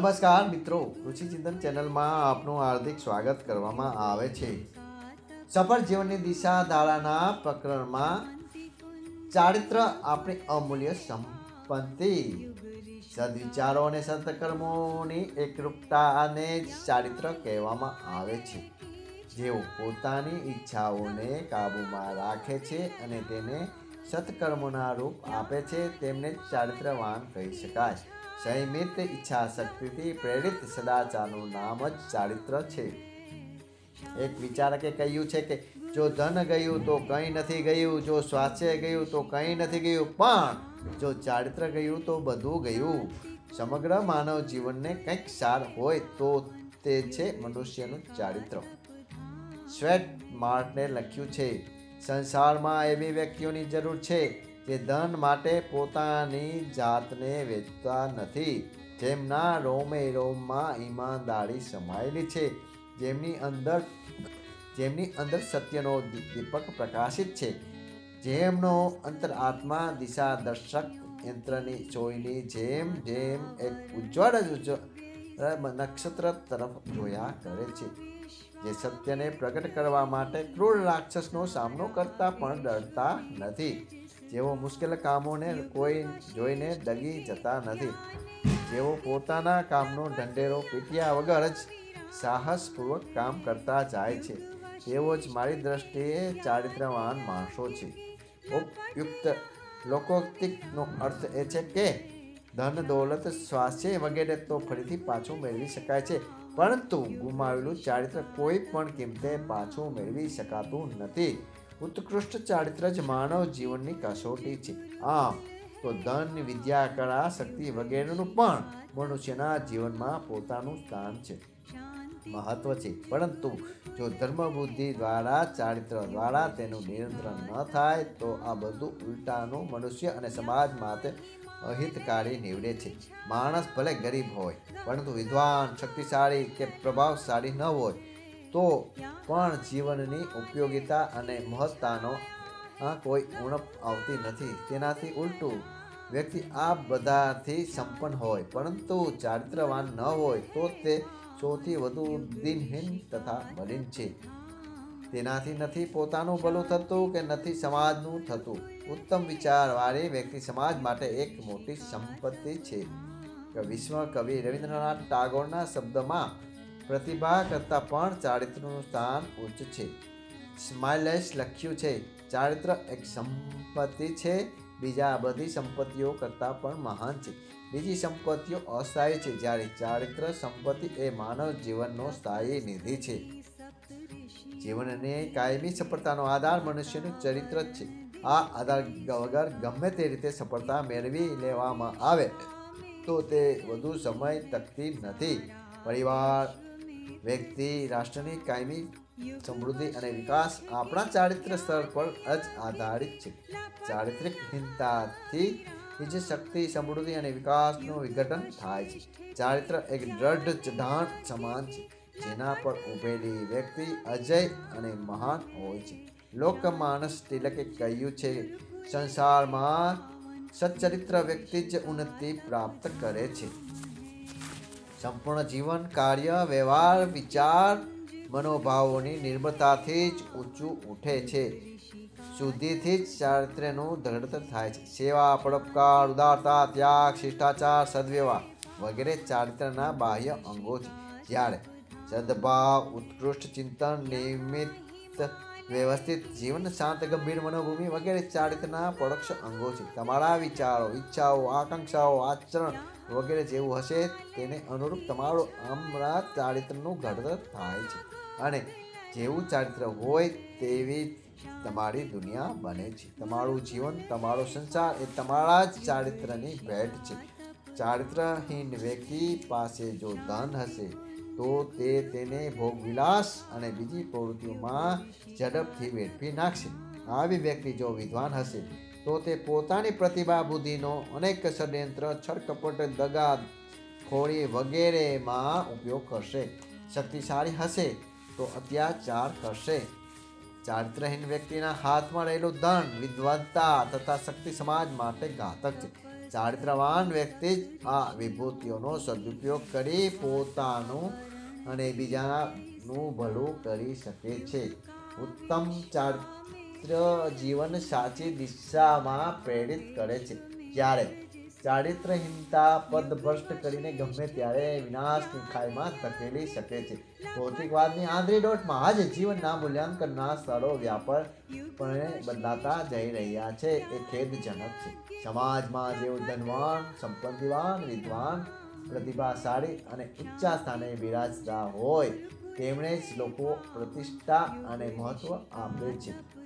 નમસ્કાર મિત્રો રુચિ ચિંતન ચેનલમાં આપનું હાર્દિક સ્વાગત કરવામાં આવે છે. સફળ જીવનની દિશા ધારાના પ્રકરણમાં ચારિત્ર આપણી અમૂલ્ય સંપત્તિ. સદવિચારો અને સંતકર્મોની એકરૂપતાને ચારિત્ર કહેવામાં આવે છે. જેઓ પોતાની ઈચ્છાઓને કાબૂમાં રાખે છે અને તેને સત્કર્મોના રૂપ આપે છે, તેમને ચારિત્રવાન કહી શકાય. સંયમિત ઈચ્છા શક્તિથી પ્રેરિત સદાચારનું નામ જ ચારિત્ર છે. એક વિચારકે કહ્યું છે કે, જો ધન ગયું તો કંઈ નથી ગયું, જો સ્વાસ્થ્ય ગયું તો કંઈ નથી ગયું, પણ જો ચારિત્ર ગયું તો બધું ગયું. સમગ્ર માનવ જીવનને કંઈક સાર હોય તો તે છે મનુષ્યનું ચારિત્ર. સ્વેટ માર્ટને લખ્યું છે, સંસારમાં એવી વ્યક્તિઓની જરૂર છે જે ધન માટે પોતાની જાતને વેચતા નથી. જેમના રોમે રોમમાં ઈમાનદારી સમાયેલી છે, જેમની અંદર જેમની અંદર સત્યનો દીપક પ્રકાશિત છે. જેમનો અંતરાત્મા દિશા દર્શક યંત્રની ચોઈની જેમ જેમ એક ઉજ્જવળ જ નક્ષત્ર તરફ જોયા કરે છે. જે સત્યને પ્રગટ કરવા માટે ક્રૂર રાક્ષસનો સામનો કરતા પણ ડરતા નથી. જેઓ મુશ્કેલ કામોને કોઈ જોઈને ડગી જતા નથી. જેઓ પોતાના કામનો ઢંઢેરો પીટ્યા વગર જ સાહસપૂર્વક કામ કરતા જાય છે. તેઓ જ મારી દ્રષ્ટિએ ચારિત્રવાન માણસો છે. ઉપયુક્ત લોકોક્તિકનો અર્થ એ છે કે ધન, દોલત, સ્વાસ્થ્ય વગેરે તો ફરીથી પાછું મેળવી શકાય છે. પરંતુ ગુમાવેલું ચારિત્ર કોઈ પણ કિંમતે પાછું મેળવી શકાતું નથી. ઉત્કૃષ્ટ ચારિત્ર જ માનવ જીવનની કસોટી છે. આમ, તો ધન, વિદ્યા, કળા, શક્તિ વગેરેનું પણ મનુષ્યના જીવનમાં પોતાનું સ્થાન છે. મહત્વ છે. પરંતુ જો ધર્મબુદ્ધિ દ્વારા, ચારિત્ર દ્વારા તેનું નિયંત્રણ ન થાય, તો આ બધું ઉલટાનું મનુષ્ય અને સમાજ માટે અહિતકારી નીવડે છે. માણસ ભલે ગરીબ હોય, પરંતુ વિદ્વાન, શક્તિશાળી કે પ્રભાવશાળી ન હોય તો પણ જીવનની ઉપયોગિતા અને મહત્તાનો કોઈ ઉણપ આવતી નથી. તેનાથી ઉલટું, વ્યક્તિ આ બધાથી સંપન્ન હોય, પરંતુ ચારિત્રવાન ન હોય તો તે સૌથી વધુ દિનહીન તથા મલિન છે. તેનાથી નથી પોતાનું ભલું થતું કે નથી સમાજનું થતું. ઉત્તમ વિચારવાળી વ્યક્તિ સમાજ માટે એક મોટી સંપત્તિ છે. વિશ્વ કવિ રવિન્દ્રનાથ ટાગોરના શબ્દમાં પ્રતિભા કરતાં પણ ચારિત્રનું સ્થાન ઉચ્ચ છે. સ્માઇલેસ લખ્યું છે, ચારિત્ર એક સંપત્તિ છે, બીજા બધી સંપત્તિઓ કરતાં પણ મહાન છે. બીજી સંપત્તિઓ અસ્થાયી છે, જ્યારે ચારિત્ર સંપત્તિ એ માનવ જીવનનો સ્થાયી નિધિ છે. જીવનની કાયમી સફળતાનો આધાર મનુષ્યનું ચરિત્ર જ છે. આ આધાર વગર ગમે તે રીતે સફળતા મેળવી લેવામાં આવે, તો તે વધુ સમય ટકતી નથી. પરિવાર વ્યક્તિ, રાષ્ટ્રની કાયમી સમૃદ્ધિ અને વિકાસ આપણા ચારિત્ર સ્તર પર જ આધારિત છે. ચારિત્રિક હિંતાથી જ શક્તિ, સમૃદ્ધિ અને વિકાસનું વિઘટન થાય છે. ચારિત્ર એક દ્રઢ ચઢાણ સમાન છે, જેના પર ઊભેલી વ્યક્તિ અજય અને મહાન હોય છે. લોકમાનસ તિલકે કહ્યું છે, સંસારમાં સચ્ચરિત્ર વ્યક્તિ જ ઉન્નતિ પ્રાપ્ત કરે છે. સંપૂર્ણ જીવન, કાર્ય, વ્યવહાર, વિચાર, મનોભાવોની નિર્મળતાથી જ ઊંચું ઉઠે છે. શુદ્ધિથી જ ચારિત્ર્યનું દ્રઢ થાય છે. સેવા, પરોપકાર, ઉદારતા, ત્યાગ, શિષ્ટાચાર, સદવ્યવહાર વગેરે ચારિત્રના બાહ્ય અંગો છે. જ્યારે સદભાવ, ઉત્કૃષ્ટ ચિંતન, નિયમિત વ્યવસ્થિત જીવન, શાંત, ગંભીર મનોભૂમિ વગેરે ચારિત્રના પરોક્ષ અંગો છે. તમારા વિચારો, ઈચ્છાઓ, આકાંક્ષાઓ, આચરણ વગેરે જેવું હશે તેને અનુરૂપ તમારો અમરા ચારિત્રનું ઘડતર થાય છે. અને જેવું ચારિત્ર હોય તેવી તમારી દુનિયા બને છે. તમારું જીવન, તમારો સંસાર એ તમારા જ ચારિત્રની ભેટ છે. ચારિત્રહીન વ્યક્તિ પાસે જો ધન હશે, તો તે તેને ભોગવિલાસ અને બીજી પ્રવૃત્તિઓમાં ઝડપથી વેઠવી નાખશે. આવી વ્યક્તિ જો વિદ્વાન હશે તો તે પોતાની પ્રતિભા બુદ્ધિનો અનેક ષડયંત્ર છળકપટ દગા ખોરી વગેરેમાં ઉપયોગ કરશે. શક્તિશાળી હશે તો અત્યાચાર કરશે. ચારિત્રહીન વ્યક્તિના હાથમાં રહેલું ધન વિદ્વત્તા તથા શક્તિ સમાજ માટે ઘાતક છે. ચારિત્રવાન વ્યક્તિ આ વિભૂતિઓનો સદુપયોગ કરી પોતાનું અને બીજાનું ભલું કરી શકે છે. ઉત્તમ ચારિત્ર જીવન સાચી દિશામાં પ્રેરિત કરે છે. જ્યારે ચારિત્રહીનતા પદભ્રષ્ટ કરીને ગમે ત્યારે વિનાશની ખાઈમાં ધકેલી શકે છે. ભૌતિકવાદની આંધળી દોટમાં જ જીવનના મૂલ્યાંકનના સ્થળો વ્યાપકપણે બદલાતા જઈ રહ્યા છે. એ ખેદજનક છે. સમાજમાં જેઓ ધનવાન, સંપત્તિવાન, વિદ્વાન, પ્રતિભાશાળી અને ઊંચા સ્થાને બિરાજતા હોય, તેમણે જ લોકો પ્રતિષ્ઠા અને મહત્વ આપે છે.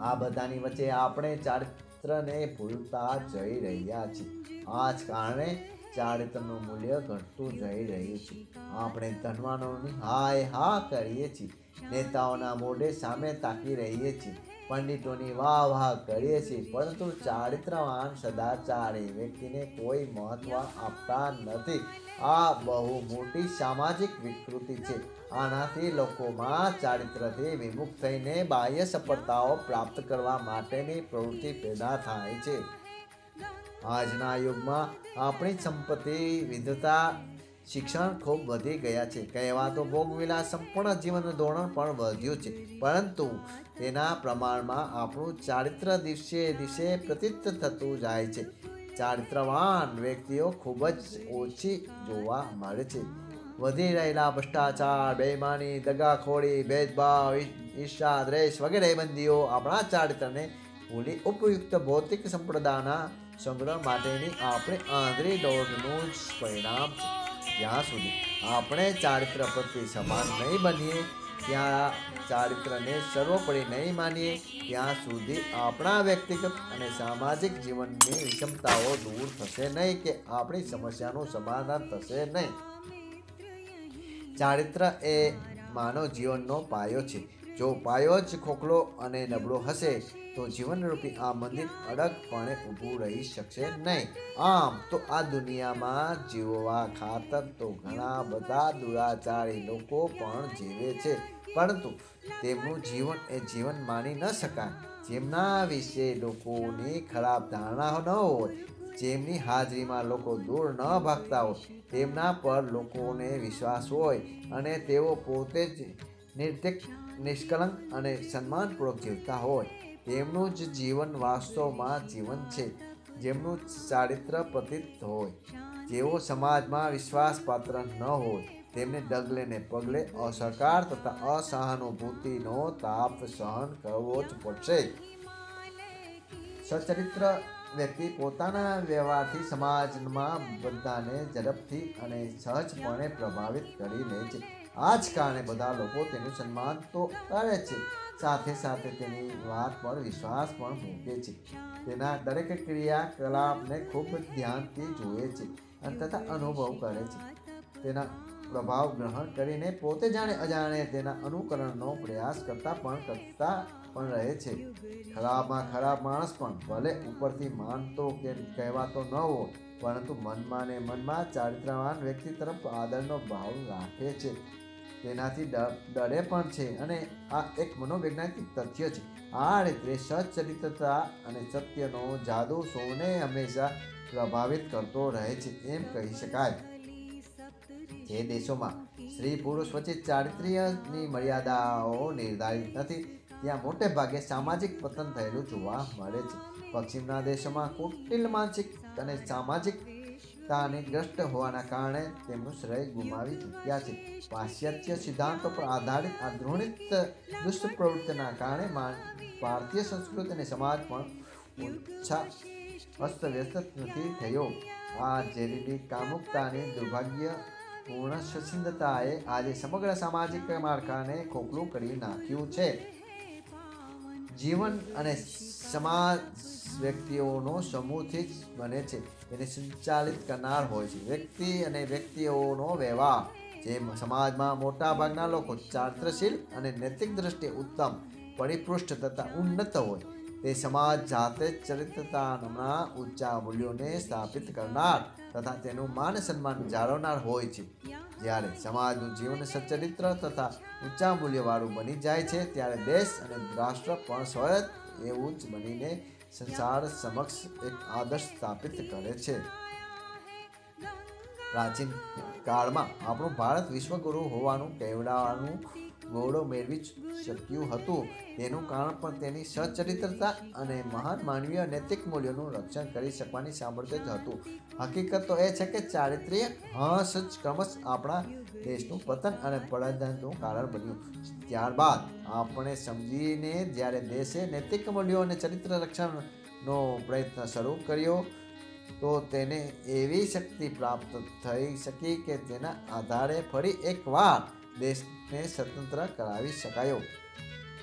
આ બધાની વચ્ચે આપણે ચારિત્રને ભૂલતા જઈ રહ્યા છીએ. આ જ કારણે ચારિત્રનું મૂલ્ય ઘટતું જઈ રહ્યું છે. આપણે ધનવાનોની હાય હા કરીએ છીએ. નેતાઓના મોઢે સામે તાકી રહીએ છીએ. પંડિતોની વાહ વાહ કરીએ છીએ. પરંતુ ચારિત્રવાન, સદાચારી વ્યક્તિને કોઈ મહત્વ આપતા નથી. આ બહુ મોટી સામાજિક વિકૃતિ છે. આનાથી લોકોમાં ચારિત્રથી વિમુખ થઈને બાહ્ય સફળતાઓ પ્રાપ્ત કરવા માટેની પ્રવૃત્તિ પેદા થાય છે. આજના યુગમાં આપણી સંપત્તિ, વિધતા શિક્ષણ ખૂબ વધી ગયા છે. કહેવા તો ભોગવેલા સંપૂર્ણ જીવન ધોરણ પણ વધ્યું છે. પરંતુ તેના પ્રમાણમાં આપણું ચારિત્ર દિવસે દિવસે પ્રતીત થતું જાય છે. ચારિત્રવાન વ્યક્તિઓ ખૂબ જ ઓછી જોવા મળે છે. વધી રહેલા ભ્રષ્ટાચાર બેમાની દગાખોરી, ભેદભાવ ઈર્ષા દ્વેષ વગેરે બંદીઓ આપણા ચારિત્રને ભૂલી ઉપયુક્ત ભૌતિક સંપ્રદાયના સંગ્રહ માટેની આપણે આંધળી દોડનું જ પરિણામ છે. જ્યાં સુધી. આપણે ચારિત્ર પ્રત્યે સમાન નહીં બનીએ, ત્યાં ચારિત્રને સર્વોપરી નહીં માનીએ, ત્યાં સુધી આપણા વ્યક્તિગત અને સામાજિક જીવનની વિષમતાઓ દૂર થશે નહીં કે આપણી સમસ્યાનું સમાધાન થશે નહીં. ચારિત્ર એ માનવ જીવનનો પાયો છે. જો પાયો જ ખોખલો અને નબળો હશે, તો જીવનરૂપી આ મંદિર અડગપણે ઊભું રહી શકશે નહીં. આમ તો આ દુનિયામાં જીવવા ખાતર તો ઘણા બધા દુરાચારી લોકો પણ જીવે છે. પરંતુ તેમનું જીવન એ જીવન માની ન શકાય. જેમના વિશે લોકોની ખરાબ ધારણા ન હોય, જેમની હાજરીમાં લોકો દૂર ન ભાગતા હોય, તેમના પર લોકોને વિશ્વાસ હોય અને તેઓ પોતે જ નિર્દેક નિષ્કલંક અને સન્માનપૂર્વક જીવતા હોય. તેમનું જ જીવન વાસ્તવમાં જીવન છે. જેમનું ચારિત્ર પતિત હોય. જેઓ સમાજમાં વિશ્વાસપાત્ર ન હોય. તેમને ડગલે ને પગલે અસહકાર તથા અસહાનુભૂતિનો તાપ સહન કરવો જ પડશે. સચરિત્ર વ્યક્તિ પોતાના વ્યવહારથી સમાજમાં બધાને ઝડપથી અને સહજપણે પ્રભાવિત કરી લે છે આ જ કારણે બધા લોકો તેનું સન્માન તો કરે છે. સાથે સાથે તેની વાત પર વિશ્વાસ પણ મૂકે છે. તેના દરેક ક્રિયાકલાપને ખૂબ ધ્યાનથી જુએ છે અને તથા અનુભવ કરે છે. તેના પ્રભાવ ગ્રહણ કરીને પોતે જાણે અજાણે તેના અનુકરણનો પ્રયાસ કરતા પણ કરતા પણ રહે છે. ખરાબમાં ખરાબ માણસ પણ ભલે ઉપરથી માનતો કે કહેવાતો ન હોય, પરંતુ મનમાં ને મનમાં ચારિત્રવાન વ્યક્તિ તરફ આદરનો ભાવ રાખે છે. તેનાથી ડરે પણ છે અને આ એક મનોવૈજ્ઞાનિક તથ્ય છે. આ રીતે સચરિત્રતા અને સત્યનો જાદુ સૌને હંમેશા પ્રભાવિત કરતો રહે છે એમ કહી શકાય. જે દેશોમાં સ્ત્રી પુરુષ વચ્ચે ચારિત્ર્યની મર્યાદાઓ નિર્ધારિત નથી, ત્યાં મોટે ભાગે સામાજિક પતન થયેલું જોવા મળે છે. પશ્ચિમના દેશોમાં કુટિલ માનસિક અને સામાજિકતાને ગ્રસ્ત હોવાના કારણે તેમનું શ્રેય ગુમાવી ચૂક્યા છે. પાશ્ચાત્ય સિદ્ધાંતો પર આધારિત આ દ્રોણિત દુષ્પ્રવૃત્તિના કારણે ભારતીય સંસ્કૃતિ અને સમાજ પણ ઓછા અસ્તવ્યસ્ત નથી થયો. આ ઝેરીલી કામુકતાની દુર્ભાગ્ય પૂર્ણ સ્વચ્છંદતાએ આજે સમગ્ર સામાજિક માળખાને ખોખલું કરી નાખ્યું છે. જીવન અને સમાજ વ્યક્તિઓનો સમૂહથી જ બને છે. એને સંચાલિત કરનાર હોય છે. વ્યક્તિ અને વ્યક્તિઓનો વ્યવહાર, જે સમાજમાં મોટા ભાગના લોકો ચારિત્રશીલ અને નૈતિક દ્રષ્ટિએ ઉત્તમ, પરિપૃષ્ઠ તથા ઉન્નત હોય, તે સમાજ જાતે ચરિત્રતાના ઊંચા મૂલ્યોને સ્થાપિત કરનાર તથા તેનું માન સન્માન જાળવનાર હોય છે. જ્યારે સમાજનું જીવન સચરિત્ર તથા ઊંચા મૂલ્યવાળું બની જાય છે, ત્યારે દેશ અને રાષ્ટ્ર પણ સ્વયં એવું જ બનીને સંસાર સમક્ષ એક આદર્શ સ્થાપિત કરે છે. પ્રાચીન કાળમાં આપણું ભારત વિશ્વગુરુ હોવાનું કહેવડાવવાનું ગૌરવ મેળવી શક્યું હતું. તેનું કારણ પણ તેની સચરિત્રતા અને મહાન માનવીય નૈતિક મૂલ્યોનું રક્ષણ કરી શકવાની સામર્થ્ય જ હતું. હકીકત તો એ છે કે ચારિત્ર્ય હંસ જ ક્રમશ આપણા દેશનું પતન અને પલાયનનું કારણ બન્યું. ત્યારબાદ આપણે સમજીને જ્યારે દેશે નૈતિક મૂલ્યો અને ચરિત્ર રક્ષણનો પ્રયત્ન શરૂ કર્યો, તો તેને એવી શક્તિ પ્રાપ્ત થઈ શકી કે તેના આધારે ફરી એકવાર દેશને સ્વતંત્ર કરાવી શકાયો.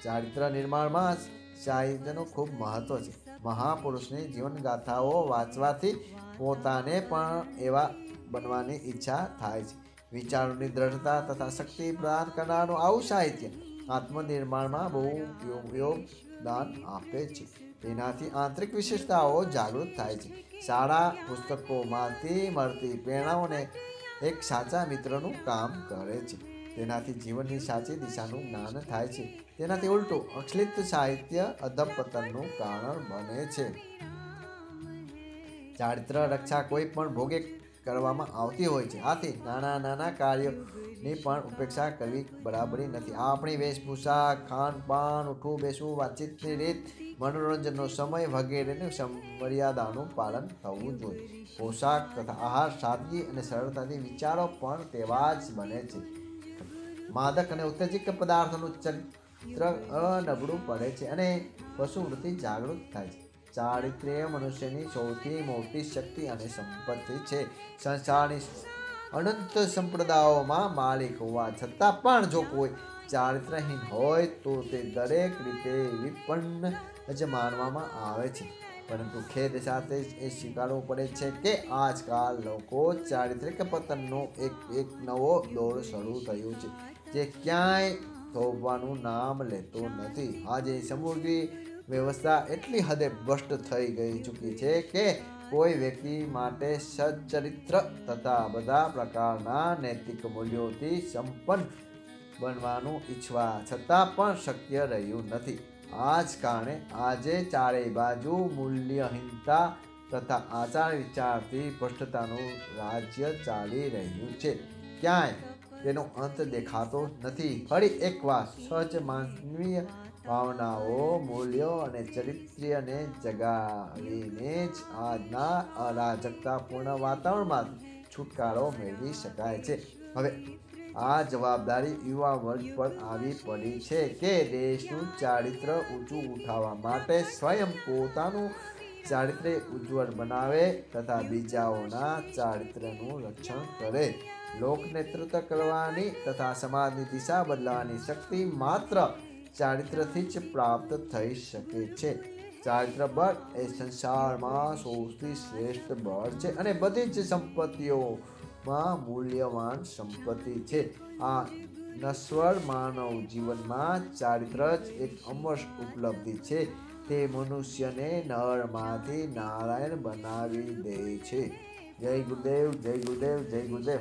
ચારિત્ર નિર્માણમાં સાહિત્યનું ખૂબ મહત્વ છે. મહાપુરુષની જીવનગાથાઓ વાંચવાથી પોતાને પણ એવા બનવાની ઈચ્છા થાય છે. વિચારોની દ્રઢતા તથા શક્તિ પ્રદાન કરનારનું આવું સાહિત્ય આત્મનિર્માણમાં બહુ યોગ- યોગદાન આપે છે. તેનાથી આંતરિક વિશેષતાઓ જાગૃત થાય છે. શાળા પુસ્તકોમાંથી મળતી પ્રેરણાઓને એક સાચા મિત્રનું કામ કરે છે. તેનાથી જીવનની સાચી દિશાનું જ્ઞાન થાય છે. તેનાથી ઉલટું અશ્લિત સાહિત્ય અધપતનનું કારણ બને છે. ચારિત્ર રક્ષા કોઈ પણ ભોગે કરવામાં આવતી હોય છે. આથી નાના નાના કાર્યોની પણ ઉપેક્ષા કરવી બરાબરી નથી. આપણી વેશભૂષા, ખાનપાન, ઉઠવું બેસવું, વાતચીતની રીત, મનોરંજનનો સમય વગેરેની મર્યાદાનું પાલન થવું જોઈએ. પોશાક તથા આહાર, સાદગી અને સરળતાથી વિચારો પણ તેવા જ બને છે. માદક અને ઉત્તેજક પદાર્થોનું ચરિત્ર અનબળું પડે છે અને પશુવૃત્તિ જાગૃત થાય છે. ચારિત્ર્ય મનુષ્યની સૌથી મોટી શક્તિ અને સંપત્તિ છે. સંસારની અનંત સંપ્રદાયોમાં માલિક હોવા છતાં પણ જો કોઈ ચારિત્રહીન હોય તો તે દરેક રીતે વિપન્ન જ માનવામાં આવે છે. પરંતુ ખેદ સાથે એ સ્વીકારવું પડે છે કે આજકાલ લોકો ચારિત્રિક પતનનો એક એક નવો દોર શરૂ થયું છે. જે ક્યાંય થોભવાનું નામ લેતો નથી. આજે સમૃદ્ધિ વ્યવસ્થા એટલી હદે ભ્રષ્ટ થઈ ગઈ ચૂકી છે કે કોઈ વ્યક્તિ માટે સચ્ચરિત્ર તથા બધા પ્રકારના નૈતિક મૂલ્યોથી સંપન્ન બનવાનું ઈચ્છવા છતાં પણ શક્ય રહ્યું નથી. આ જ કારણે આજે ચારેય બાજુ મૂલ્યહીનતા તથા આચાર વિચારથી ભ્રષ્ટતાનું રાજ્ય ચાલી રહ્યું છે. ક્યાંય તેનો અંત દેખાતો નથી. ફરી એકવાર સહજ માનવીય ભાવનાઓ મૂલ્યો અને ચરિત્રને જગાવીને જ આજના અરાજકતાપૂર્ણ વાતાવરણમાં છુટકારો મેળવી શકાય છે. હવે, આ જવાબદારી યુવા વર્ગ પર આવી પડી છે કે દેશનું ચારિત્ર ઊંચું ઉઠાવવા માટે સ્વયં પોતાનું ચારિત્ર્ય ઉજ્જવળ બનાવે તથા બીજાઓના ચારિત્ર્યનું રક્ષણ કરે. લોક નેતૃત્વ કરવાની તથા સમાજની દિશા બદલવાની શક્તિ માત્ર ચારિત્રથી જ પ્રાપ્ત થઈ શકે છે. ચારિત્ર બળ એ સંસારમાં સૌથી શ્રેષ્ઠ બળ છે અને બધી જ સંપત્તિઓમાં મૂલ્યવાન સંપત્તિ છે. આ નશ્વર માનવ જીવનમાં ચારિત્ર જ એક અમર ઉપલબ્ધિ છે. તે મનુષ્યને નરમાંથી નારાયણ બનાવી દે છે. જય ગુરુદેવ જય ગુરુદેવ જય ગુરુદેવ.